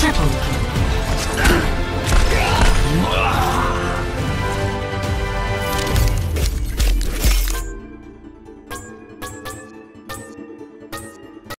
Triple